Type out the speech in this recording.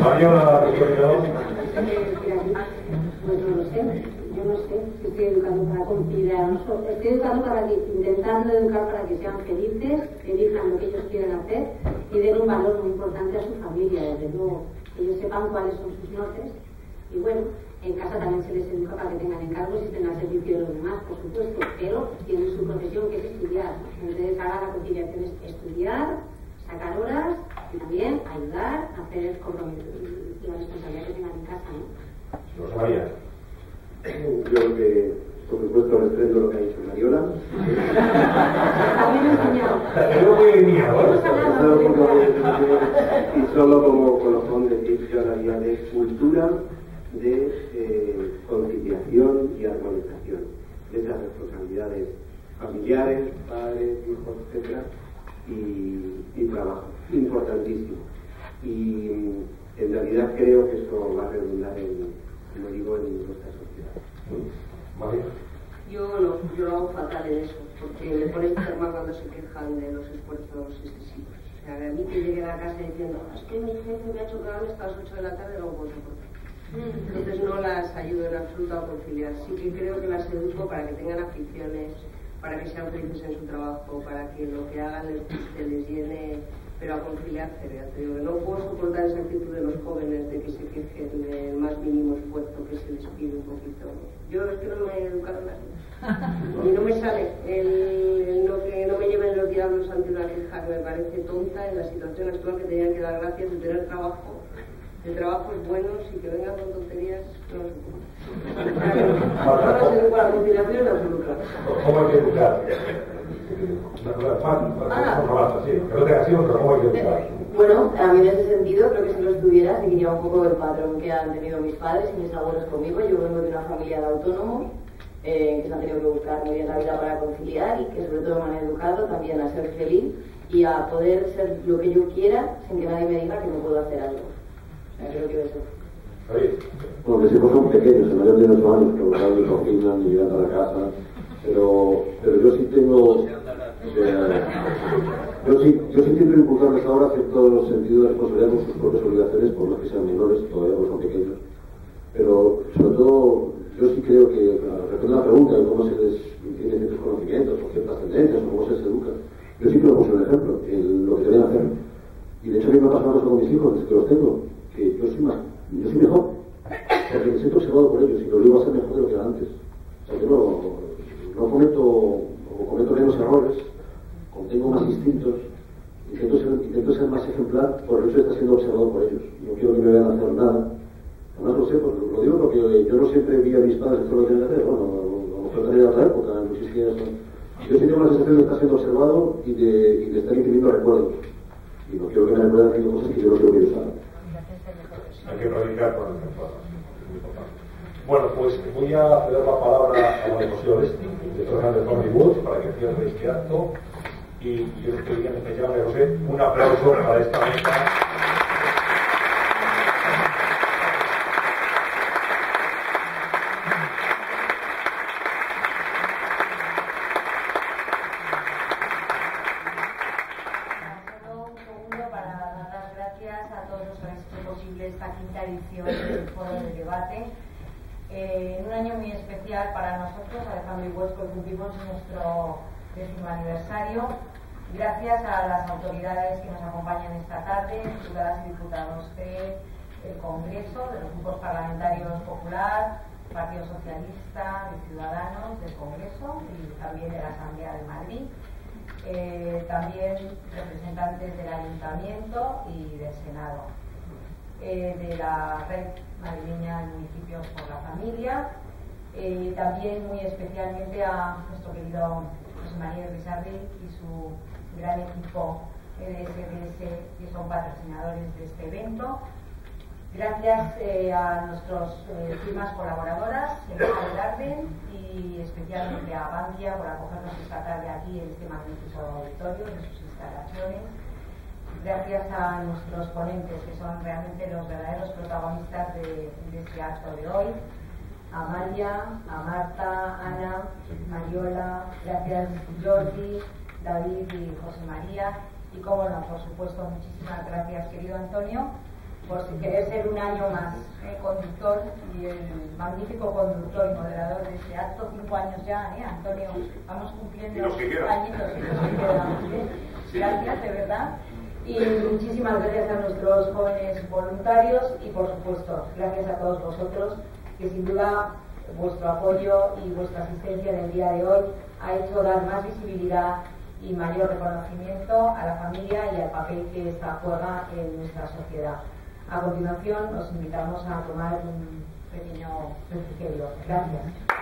Mariola, Pues no lo sé, yo no sé estoy educando para conciliar, estoy educando para que, intentando educar para que sean felices, que elijan lo que ellos quieren hacer y den un valor muy importante a su familia, desde luego, que ellos sepan cuáles son sus nortes y bueno, en casa también se les educa para que tengan encargos y estén al servicio de los demás, por supuesto, pero tienen su profesión que es estudiar. Entonces, ahora la conciliación es estudiar, sacar horas también ayudar a hacer el compromiso, la responsabilidad que tengan en casa. ¿no? Rosa María. Yo creo que, por supuesto, refrendo lo que ha dicho Mariola. También he enseñado. Hablado de- Y solo como colofón decir que ahora ya de cultura de eh, conciliación y armonización de esas responsabilidades familiares, padres, hijos, etcétera, y, y trabajo. Importantísimo. Y mm, en realidad creo que eso va a redundar en, como digo, en nuestra sociedad. María. Yo yo lo hago fatal en eso, porque me pone enferma cuando se quejan de los esfuerzos excesivos. O sea, a mí que llegue a casa diciendo, es que mi jefe me ha quedarme hasta las 8 de la tarde, no puedo. Entonces no las ayudo en absoluto a conciliar. Sí que creo que las educo para que tengan aficiones, para que sean felices en su trabajo, para que lo que hagan les les llene, pero a conciliar cero. Ya te digo no puedo soportar esa actitud de los jóvenes de que se quejen del más mínimo esfuerzo que se les pide un poquito. Yo es que no me he educado en así. Y no me sale el, el no que no me lleven los diablos ante una queja que me parece tonta en la situación actual que tenían que dar gracias de tener trabajo de trabajos buenos y que vengan con tonterías, no los No las educo a la conciliación. ¿Cómo hay que educar? Bueno, a mí en ese sentido creo que si lo estuviera seguiría un poco el patrón que han tenido mis padres y mis abuelos conmigo. Yo vengo de una familia de autónomos eh, que se han tenido que buscar muy bien la vida para conciliar y que sobre todo me han educado también a ser feliz y a poder ser lo que yo quiera sin que nadie me diga que no puedo hacer algo. O sea, creo que eso. Bueno, mis hijos son pequeños, el mayor tiene 8 años, que lo ni cocinan ni llegan a la casa, pero, pero yo sí tengo... sí, yo sí intento inculcarles ahora cierto sentido de responsabilidad con sus propias obligaciones, por más que sean menores, todavía no son pequeños. Pero sobre todo, yo sí creo que, respondiendo a la pregunta de cómo se les tiene ciertos conocimientos o ciertas tendencias, o cómo se les educa, yo sí propongo un ejemplo, el- lo que deben hacer. Y de hecho a mí me ha pasado con mis hijos, desde que los tengo, que yo soy más, yo soy mejor, porque me siento observado por ellos y lo digo a ser mejor de lo que era antes. O sea, yo no, no cometo, o cometo menos errores, contengo más instintos, intento ser, más ejemplar por el hecho de estar siendo observado por ellos. No quiero que me vean hacer nada. Además lo sé, pues, lo digo porque yo no siempre vi a mis padres hacer lo que tenían que hacer, bueno, a lo mejor también era otra época, no eso. Yo sí tengo la sensación de estar siendo observado y de, y de estar imprimiendo recuerdos. Y no quiero que me recuerden haciendo cosas que yo no quiero que ellos hay que predicar por el. Bueno, pues voy a ceder la palabra a María José Oresti, directora de Tony Woods, para que cierre este acto. Y yo les especial a José un aplauso para esta mesa. Esta quinta edición del foro de debate. Eh, un año muy especial para nosotros, Alejandro y Huesco, cumplimos nuestro décimo aniversario. Gracias a las autoridades que nos acompañan esta tarde, diputadas y diputados del Congreso, de los grupos parlamentarios Popular, Partido Socialista, de Ciudadanos, del Congreso y también de la Asamblea de Madrid. Eh, también representantes del Ayuntamiento y del Senado, eh, de la Red Madrileña de Municipios por la Familia, eh, también muy especialmente a nuestro querido José María de Pizarri y su gran equipo de SDS que son patrocinadores de este evento. Gracias eh, a nuestras eh, firmas colaboradoras, Empresa Garden y especialmente a Bankia por acogernos esta tarde aquí en este magnífico auditorio, en sus instalaciones. Gracias a nuestros ponentes, que son realmente los verdaderos protagonistas de este acto de hoy. A María, a Marta, Ana, Mariola, gracias Jordi, David y José María. Y como no, por supuesto, muchísimas gracias, querido Antonio por querer ser un año más eh, conductor y el magnífico conductor y moderador de este acto, cinco años ya, ¿eh, Antonio? Vamos cumpliendo los añitos y los que quedan. Gracias, de verdad. Y muchísimas gracias a nuestros jóvenes voluntarios y, por supuesto, gracias a todos vosotros, que sin duda vuestro apoyo y vuestra asistencia en el día de hoy ha hecho dar más visibilidad y mayor reconocimiento a la familia y al papel que esta juega en nuestra sociedad. A continuación, os invitamos a tomar un pequeño refrigerio. Gracias.